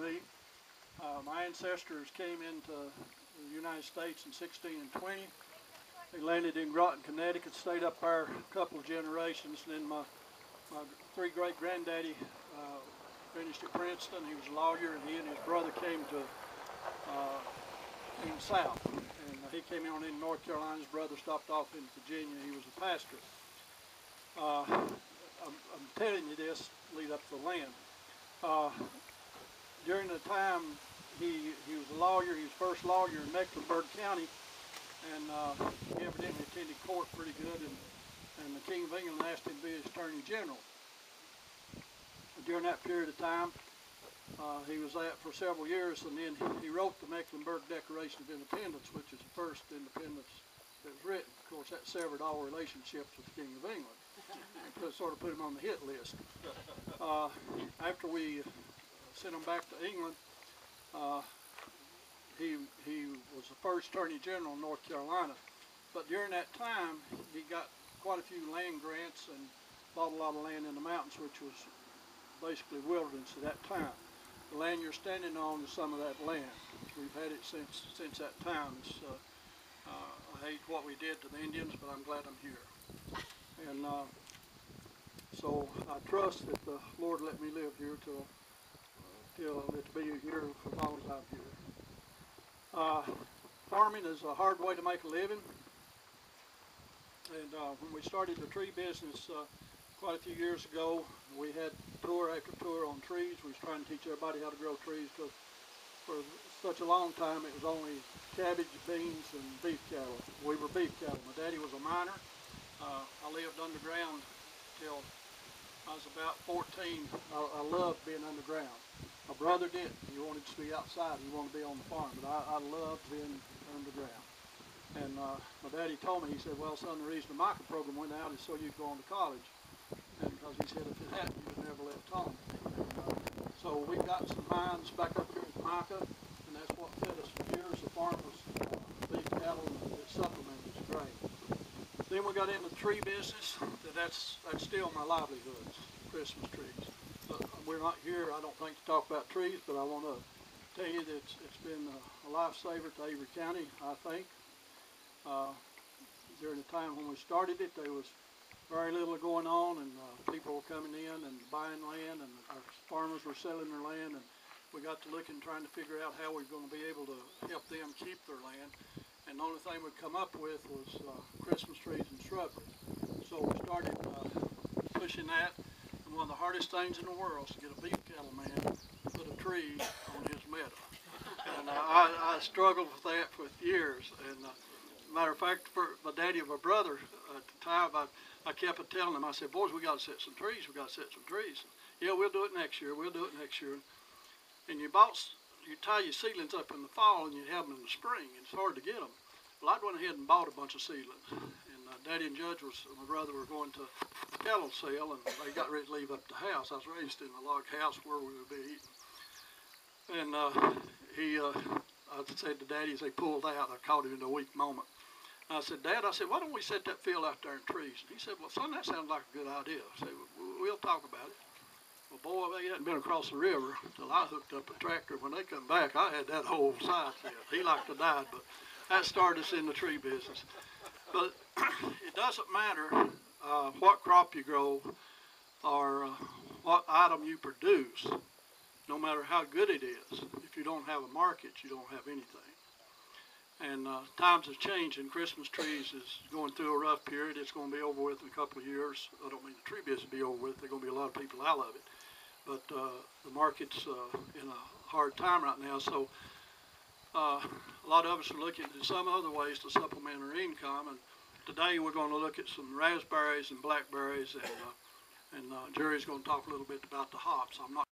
me. Uh, my ancestors came into the United States in 16 and 20. They landed in Groton, Connecticut, stayed up there a couple of generations, and then my, my three great granddaddy uh, finished at Princeton. He was a lawyer, and he and his brother came to uh, in South. And he came on in North Carolina. His brother stopped off in Virginia. He was a pastor. Uh, I'm, I'm telling you this lead up to the land. Uh, time he, he was a lawyer, he was first lawyer in Mecklenburg County, and uh, he evidently attended court pretty good, and, and the King of England asked him to be his Attorney General. During that period of time, uh, he was that for several years, and then he wrote the Mecklenburg Declaration of Independence, which is the first independence that was written. Of course, that severed all relationships with the King of England. And put, sort of put him on the hit list. Uh, after we sent him back to England, uh, he, he was the first Attorney General in North Carolina. But during that time, he got quite a few land grants and bought a lot of land in the mountains, which was basically wilderness at that time. The land you're standing on is some of that land. We've had it since since that time. Uh, uh, I hate what we did to the Indians, but I'm glad I'm here. And uh, so I trust that the Lord let me live here till till it be here as long as I'm here. Uh, farming is a hard way to make a living. And uh, when we started the tree business uh, quite a few years ago, we had tour after tour on trees. We was trying to teach everybody how to grow trees because for such a long time it was only cabbage, beans, and beef cattle. We were beef cattle. My daddy was a miner. Uh, I lived underground till I was about 14. I, I loved being underground. My brother didn't. He wanted to be outside. He wanted to be on the farm. But I, I loved being underground. And uh, my daddy told me, he said, well, son, the reason the mica program went out is so you could go on to college. And because he said if it hadn't, you would never left home. So we got some mines back up here at mica, and that's what fed us for years. The farm was uh, beef cattle and grain. Then we got into the tree business. That's that's still my livelihood, Christmas trees. But we're not here, I don't think, to talk about trees, but I want to tell you that it's, it's been a, a lifesaver to Avery County, I think. Uh, during the time when we started it, there was very little going on, and uh, people were coming in and buying land, and our farmers were selling their land, and we got to looking, trying to figure out how we we're going to be able to help them keep their land. And the only thing we come up with was uh, Christmas trees and shrubbery. So we started uh, pushing that, and one of the hardest things in the world is to get a beef cattle man to put a tree on his meadow. And uh, I, I struggled with that for years. And uh, matter of fact, for my daddy and my brother uh, at the time, I, I kept telling them, I said, boys, we got to set some trees. We got to set some trees. Yeah, we'll do it next year. We'll do it next year. And you bought, you tie your seedlings up in the fall and you have them in the spring. And it's hard to get them. Well, I went ahead and bought a bunch of seedlings. And uh, Daddy and Judge was, my brother were going to cattle sale and they got ready to leave up the house. I was raised in a log house where we would be eating. And uh, he, uh, I said to Daddy as they pulled out, I caught him in a weak moment. I said, Dad, I said, why don't we set that field out there in trees? And he said, well, son, that sounds like a good idea. I said, "Well, we'll talk about it. Well, boy, they hadn't been across the river until I hooked up a tractor. When they come back, I had that whole side set. He liked to die, but that started us in the tree business. But it doesn't matter uh, what crop you grow or uh, what item you produce, no matter how good it is. If you don't have a market, you don't have anything. And uh, times have changed, and Christmas trees is going through a rough period. It's going to be over with in a couple of years. I don't mean the tree business to be over with. There's going to be a lot of people out of it. But uh, the market's uh, in a hard time right now, so uh, a lot of us are looking at some other ways to supplement our income. And today we're going to look at some raspberries and blackberries, and and Jerry's going to talk a little bit about the hops. I'm not